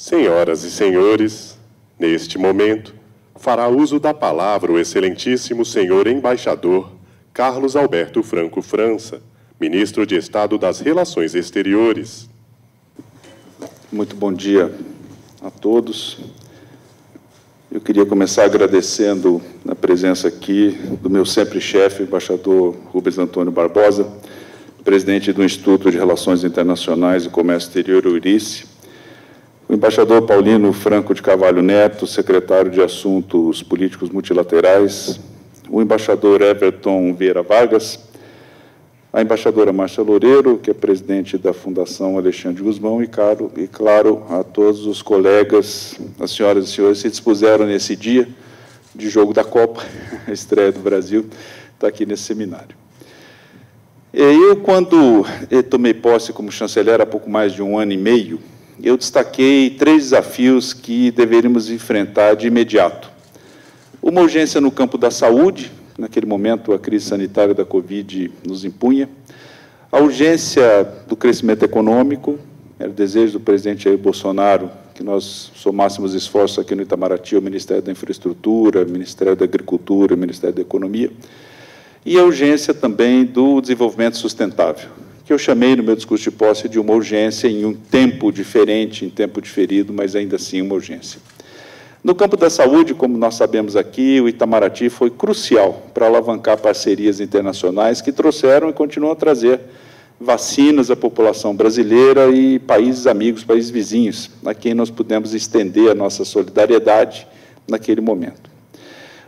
Senhoras e senhores, neste momento, fará uso da palavra o excelentíssimo senhor embaixador Carlos Alberto Franco França, ministro de Estado das Relações Exteriores. Muito bom dia a todos. Eu queria começar agradecendo a presença aqui do meu sempre chefe, embaixador Rubens Antônio Barbosa, presidente do Instituto de Relações Internacionais e Comércio Exterior, Eurice, o embaixador Paulino Franco de Carvalho Neto, secretário de Assuntos Políticos Multilaterais, o embaixador Everton Vieira Vargas, a embaixadora Márcia Loureiro, que é presidente da Fundação Alexandre Guzmão, e, caro, e claro, a todos os colegas, as senhoras e senhores que se dispuseram nesse dia de jogo da Copa, a estreia do Brasil, está aqui nesse seminário. Eu, quando tomei posse como chanceler há pouco mais de um ano e meio, eu destaquei três desafios que deveríamos enfrentar de imediato. Uma urgência no campo da saúde, naquele momento a crise sanitária da Covid nos impunha, a urgência do crescimento econômico, era o desejo do presidente Jair Bolsonaro que nós somássemos esforços aqui no Itamaraty, o Ministério da Infraestrutura, o Ministério da Agricultura, o Ministério da Economia, e a urgência também do desenvolvimento sustentável, que eu chamei no meu discurso de posse de uma urgência em um tempo diferente, em tempo diferido, mas ainda assim uma urgência. No campo da saúde, como nós sabemos aqui, o Itamaraty foi crucial para alavancar parcerias internacionais que trouxeram e continuam a trazer vacinas à população brasileira e países amigos, países vizinhos, a quem nós pudemos estender a nossa solidariedade naquele momento.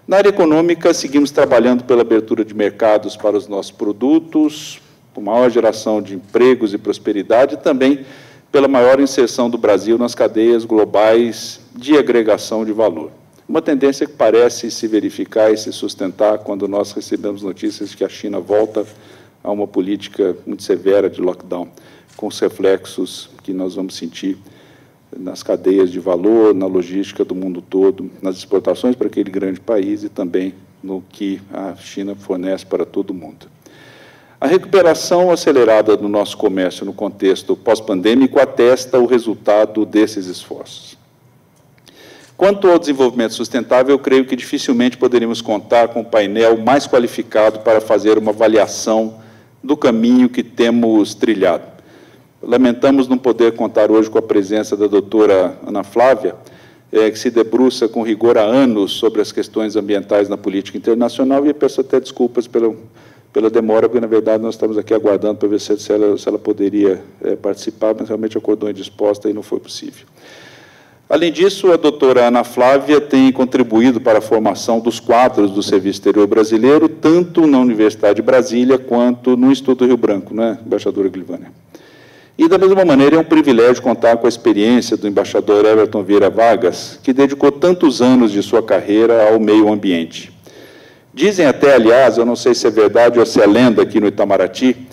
Na área econômica, seguimos trabalhando pela abertura de mercados para os nossos produtos, por maior geração de empregos e prosperidade, e também pela maior inserção do Brasil nas cadeias globais de agregação de valor. Uma tendência que parece se verificar e se sustentar quando nós recebemos notícias de que a China volta a uma política muito severa de lockdown, com os reflexos que nós vamos sentir nas cadeias de valor, na logística do mundo todo, nas exportações para aquele grande país e também no que a China fornece para todo mundo. A recuperação acelerada do nosso comércio no contexto pós-pandêmico atesta o resultado desses esforços. Quanto ao desenvolvimento sustentável, eu creio que dificilmente poderíamos contar com um painel mais qualificado para fazer uma avaliação do caminho que temos trilhado. Lamentamos não poder contar hoje com a presença da doutora Ana Flávia, é, que se debruça com rigor há anos sobre as questões ambientais na política internacional, e peço até desculpas pelo pela demora, porque, na verdade, nós estamos aqui aguardando para ver se, ela, se ela, poderia é, participar, mas realmente acordou indisposta e não foi possível. Além disso, a doutora Ana Flávia tem contribuído para a formação dos quadros do Serviço Exterior Brasileiro, tanto na Universidade de Brasília quanto no Instituto Rio Branco, né, embaixadora Glivânia? E, da mesma maneira, é um privilégio contar com a experiência do embaixador Everton Vieira Vargas, que dedicou tantos anos de sua carreira ao meio ambiente. Dizem até, aliás, eu não sei se é verdade ou se é lenda aqui no Itamaraty,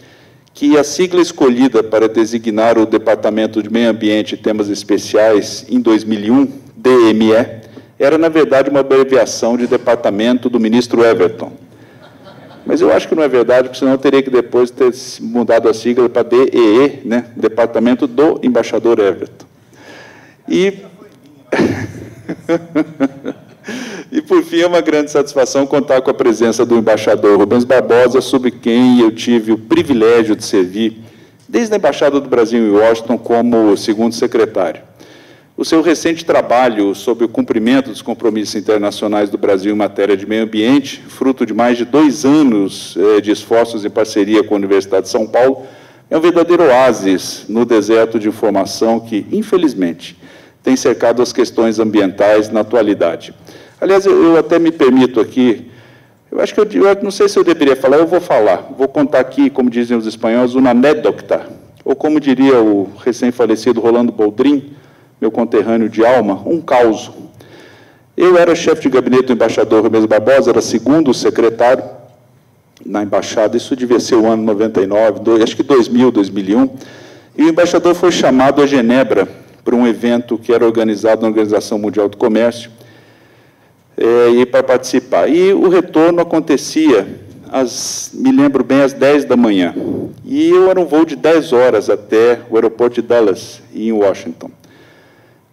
que a sigla escolhida para designar o Departamento de Meio Ambiente e Temas Especiais em 2001, DME, era, na verdade, uma abreviação de departamento do ministro Everton. Mas eu acho que não é verdade, porque senão eu teria que depois ter mudado a sigla para DEE, né? Departamento do Embaixador Everton. E. E, por fim, é uma grande satisfação contar com a presença do embaixador Rubens Barbosa, sobre quem eu tive o privilégio de servir desde a Embaixada do Brasil em Washington como segundo secretário. O seu recente trabalho sobre o cumprimento dos compromissos internacionais do Brasil em matéria de meio ambiente, fruto de mais de dois anos eh, de esforços em parceria com a Universidade de São Paulo, é um verdadeiro oásis no deserto de informação que, infelizmente, tem cercado as questões ambientais na atualidade. Aliás, eu, até me permito aqui, eu acho que eu, eu, não sei se eu deveria falar, eu vou falar. Vou contar aqui, como dizem os espanhóis, uma anedota, ou como diria o recém-falecido Rolando Boldrin, meu conterrâneo de alma, um caos. Eu era chefe de gabinete do embaixador Rubens Barbosa, era segundo secretário na embaixada, isso devia ser o ano 99, dois, acho que 2000, 2001, e o embaixador foi chamado a Genebra para um evento que era organizado na Organização Mundial do Comércio, é, e para participar. E o retorno acontecia, às, me lembro bem, às 10 da manhã. E eu era um voo de 10 horas até o aeroporto de Dallas, em Washington.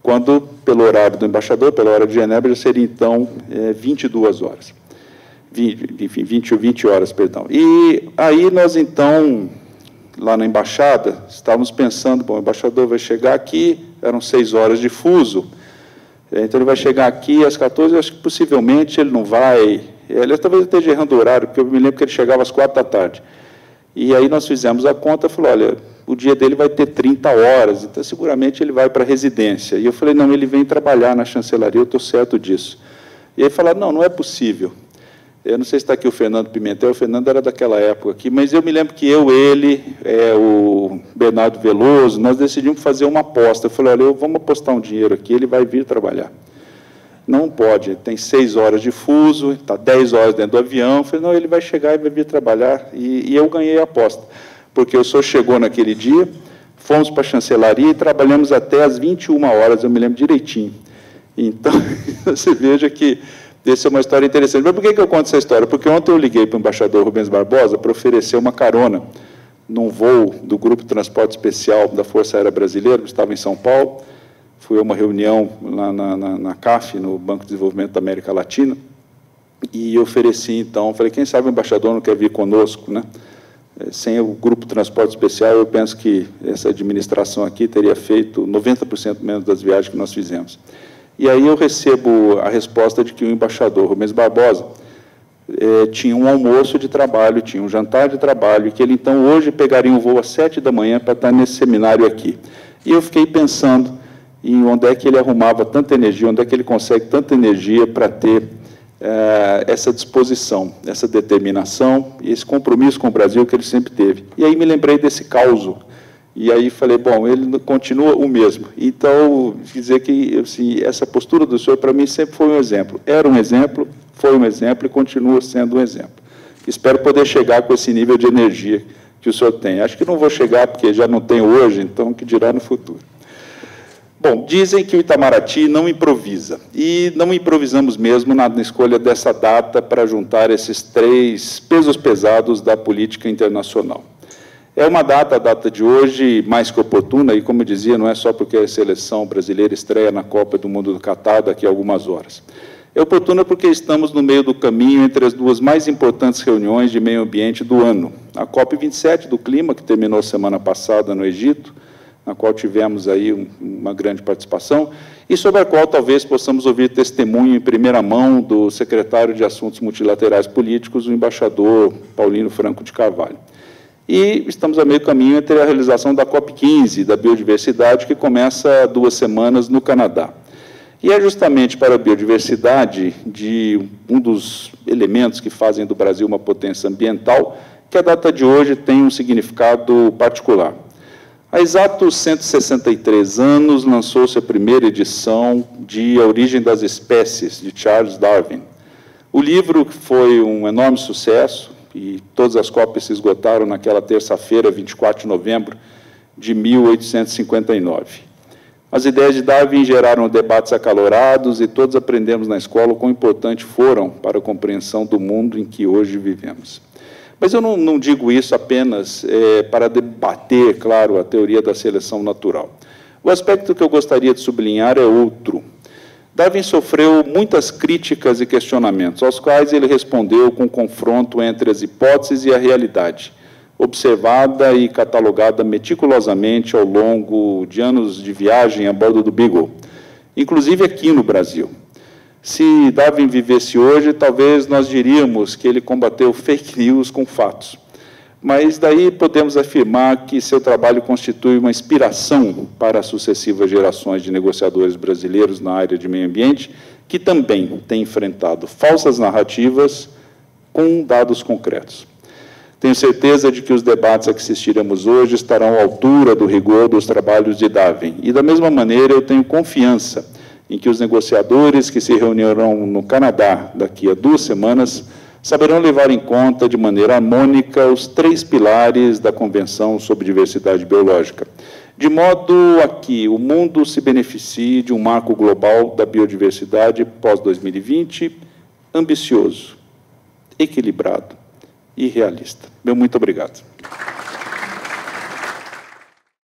quando, pelo horário do embaixador, pela hora de Genebra, seria então é, 22 horas. 20, enfim, 20, 20 horas, perdão. E aí nós então, lá na embaixada, estávamos pensando, bom, o embaixador vai chegar aqui, eram seis horas de fuso, então ele vai chegar aqui às 14, acho que possivelmente ele não vai, ele talvez esteja errando o horário, porque eu me lembro que ele chegava às quatro da tarde. E aí nós fizemos a conta, falou, olha, o dia dele vai ter 30 horas, então seguramente ele vai para a residência. E eu falei, não, ele vem trabalhar na chancelaria, eu estou certo disso. E aí falaram, não, não é possível. Eu não sei se está aqui o Fernando Pimentel, o Fernando era daquela época aqui, mas eu me lembro que eu, ele, é, o Bernardo Veloso, nós decidimos fazer uma aposta. Eu falei, olha, vamos apostar um dinheiro aqui, ele vai vir trabalhar. Não pode, tem seis horas de fuso, está dez horas dentro do avião. Eu falei, não, ele vai chegar e vai vir trabalhar. E, e eu ganhei a aposta, porque o senhor chegou naquele dia, fomos para a chancelaria e trabalhamos até às 21 horas, eu me lembro direitinho. Então, você veja que essa é uma história interessante. Mas por que, que eu conto essa história? Porque ontem eu liguei para o embaixador Rubens Barbosa para oferecer uma carona num voo do Grupo de Transporte Especial da Força Aérea Brasileira, estava em São Paulo, fui a uma reunião lá na, na, na CAF, no Banco de Desenvolvimento da América Latina, e ofereci, então, falei, quem sabe o embaixador não quer vir conosco, né? É, sem o Grupo Transporte Especial, eu penso que essa administração aqui teria feito 90% menos das viagens que nós fizemos. E aí eu recebo a resposta de que o embaixador Rubens Barbosa eh, tinha um almoço de trabalho, tinha um jantar de trabalho, e que ele então hoje pegaria um voo às sete da manhã para estar nesse seminário aqui. E eu fiquei pensando, em onde é que ele arrumava tanta energia, onde é que ele consegue tanta energia para ter eh, essa disposição, essa determinação e esse compromisso com o Brasil que ele sempre teve. E aí me lembrei desse caos. E aí falei, bom, ele continua o mesmo. Então, dizer que assim, essa postura do senhor, para mim, sempre foi um exemplo. Era um exemplo, foi um exemplo e continua sendo um exemplo. Espero poder chegar com esse nível de energia que o senhor tem. Acho que não vou chegar porque já não tenho hoje, então que dirá no futuro. Bom, dizem que o Itamaraty não improvisa, e não improvisamos mesmo na, na escolha dessa data para juntar esses três pesos pesados da política internacional. É uma data, a data de hoje, mais que oportuna, e como eu dizia, não é só porque a seleção brasileira estreia na Copa do Mundo do Catar daqui a algumas horas. É oportuna porque estamos no meio do caminho entre as duas mais importantes reuniões de meio ambiente do ano. A COP27 do clima, que terminou semana passada no Egito, na qual tivemos aí um, uma grande participação, e sobre a qual talvez possamos ouvir testemunho em primeira mão do secretário de Assuntos Multilaterais Políticos, o embaixador Paulino Franco de Carvalho. E estamos a meio caminho entre a realização da COP15, da biodiversidade, que começa há duas semanas no Canadá. E é justamente para a biodiversidade, de um dos elementos que fazem do Brasil uma potência ambiental, que a data de hoje tem um significado particular. Há exatos 163 anos lançou-se a primeira edição de A Origem das Espécies, de Charles Darwin. O livro foi um enorme sucesso e todas as cópias se esgotaram naquela terça-feira, 24 de novembro de 1859. As ideias de Darwin geraram debates acalorados e todos aprendemos na escola o quão importante foram para a compreensão do mundo em que hoje vivemos. Mas eu não, não digo isso apenas é, para debater, claro, a teoria da seleção natural. O aspecto que eu gostaria de sublinhar é outro. Darwin sofreu muitas críticas e questionamentos, aos quais ele respondeu com confronto entre as hipóteses e a realidade, observada e catalogada meticulosamente ao longo de anos de viagem a bordo do Beagle, inclusive aqui no Brasil. Se Darwin vivesse hoje, talvez nós diríamos que ele combateu fake news com fatos. Mas daí podemos afirmar que seu trabalho constitui uma inspiração para as sucessivas gerações de negociadores brasileiros na área de meio ambiente, que também têm enfrentado falsas narrativas com dados concretos. Tenho certeza de que os debates a que assistiremos hoje estarão à altura do rigor dos trabalhos de Darwin. E, da mesma maneira, eu tenho confiança em que os negociadores que se reunirão no Canadá daqui a duas semanas saberão levar em conta de maneira harmônica os três pilares da Convenção sobre Diversidade Biológica, de modo a que o mundo se beneficie de um marco global da biodiversidade pós-2020 ambicioso, equilibrado e realista. Meu muito obrigado.